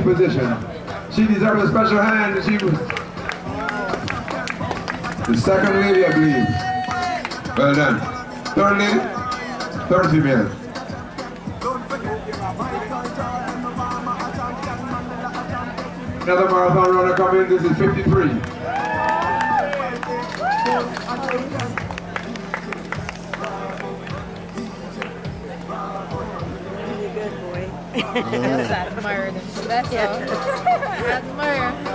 position. She deserves a special hand. She was the second lady, I believe. Well done. Third lady, third female. Another marathon runner coming. This is 53. I admire. That's all. Admire.